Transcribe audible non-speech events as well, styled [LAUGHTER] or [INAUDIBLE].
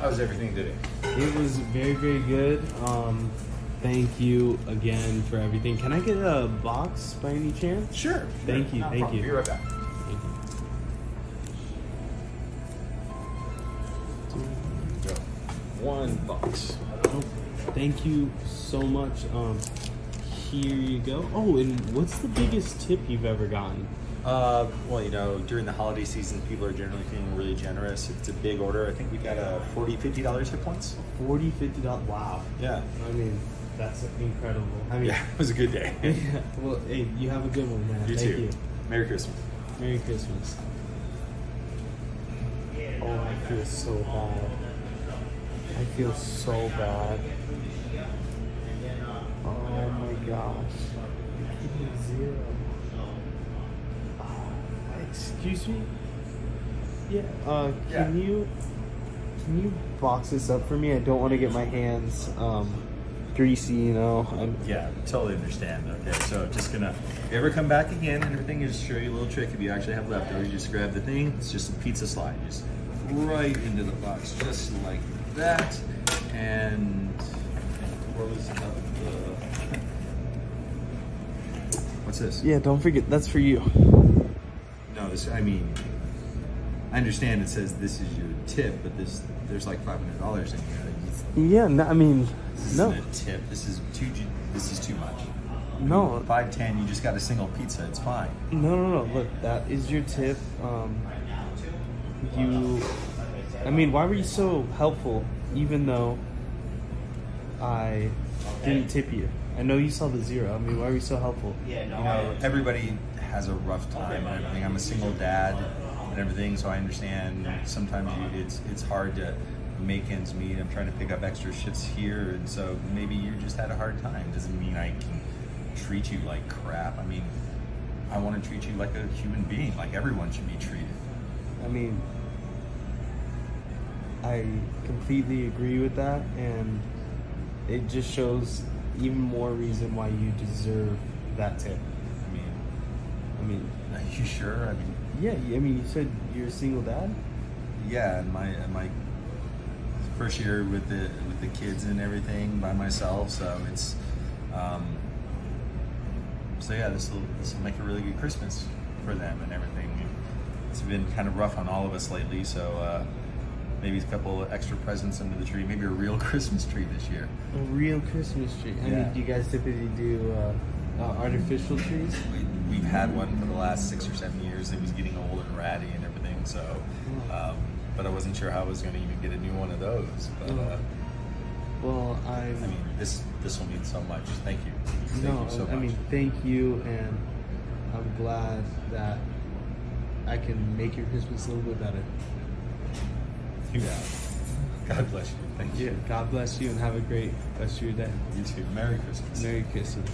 How's everything today? It was very, very good. Um, thank you again for everything. Can I get a box by any chance? Sure. Thank you, No thank problem. you. Be right back. Go. One box. Oh, thank you so much. Um, here you go. Oh, and what's the biggest tip you've ever gotten? Uh, well, you know, during the holiday season, people are generally feeling really generous. It's a big order. I think we got a 40 $50 hit points. 40 50 dollars. Wow. Yeah. I mean, that's incredible. I mean, Yeah, [LAUGHS] it was a good day. yeah. [LAUGHS] Well, hey, you have a good one, man. You Thank too. you. Merry Christmas. Merry Christmas. Oh, I feel so bad. I feel so bad. Oh my gosh. Zero. Excuse me? Yeah, uh, can Yeah. you can you box this up for me? I don't want to get my hands um greasy, you know. I'm Yeah, totally understand. Okay, so just gonna, if you ever come back again and everything, just show you a little trick. If you actually have leftovers, you just grab the thing. It's just a pizza slide. Just right into the box, just like that. And close up the. What's this? Yeah, don't forget that's for you. No. I mean, I understand it says this is your tip, but this there's like five hundred dollars in here. Yeah, no, I mean, This no. isn't a tip. This is too. This is too much. No. Five ten. You just got a single pizza. It's fine. No, no, no. Look, that is your tip. Um, you, I mean, why were you so helpful, even though I didn't tip you? I know you saw the zero. I mean, why were you so helpful? You know, everybody has a rough time and everything. I'm a single dad and everything, so I understand. Sometimes you, it's it's hard to make ends meet. I'm trying to pick up extra shifts here, and so maybe you just had a hard time. Doesn't mean I can treat you like crap. I mean, I want to treat you like a human being, like everyone should be treated. I mean, I completely agree with that, and it just shows even more reason why you deserve that tip. I mean, are you sure? I mean, yeah. I mean, you said you're a single dad. yeah, and my and my first year with the with the kids and everything by myself, so it's um, so yeah, this will this will make a really good Christmas for them and everything. It's been kind of rough on all of us lately, so uh, maybe a couple of extra presents under the tree, maybe a real [LAUGHS] Christmas tree this year. A real Christmas tree. I Yeah. mean, do you guys typically do uh, uh, artificial trees? We, we've had one for the last six or seven years. It was getting old and ratty and everything, so. Um, but I wasn't sure how I was going to even get a new one of those. But uh, Well, I'm. I mean, this this will mean so much. Thank you. Thank no, you so much. I mean, thank you, and I'm glad that I can make your Christmas a little bit better. yeah. God bless you. Thank Yeah. you. God bless you, and have a great rest of your day. You too. Merry Christmas. Merry Christmas.